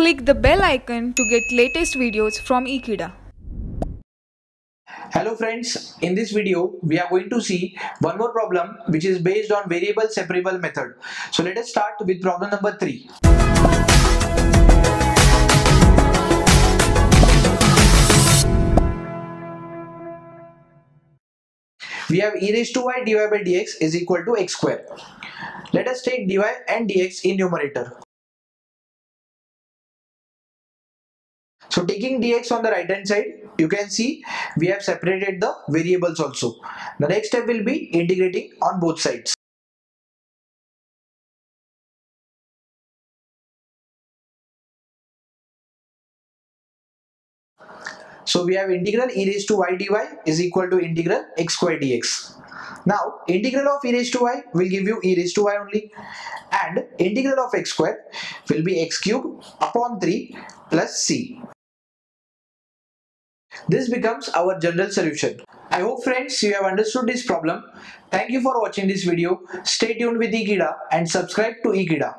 Click the bell icon to get latest videos from Ekeeda. Hello friends, in this video we are going to see one more problem which is based on variable separable method. So let us start with problem number 3. We have e raised to y dy by dx is equal to x square. Let us take dy and dx in numerator. So taking dx on the right hand side, you can see we have separated the variables also. The next step will be integrating on both sides. So we have integral e raised to y dy is equal to integral x square dx. Now integral of e raised to y will give you e raised to y only and integral of x square will be x cube upon 3 plus c. This becomes our general solution. I hope friends you have understood this problem. Thank you for watching this video. Stay tuned with Ekeeda and subscribe to Ekeeda.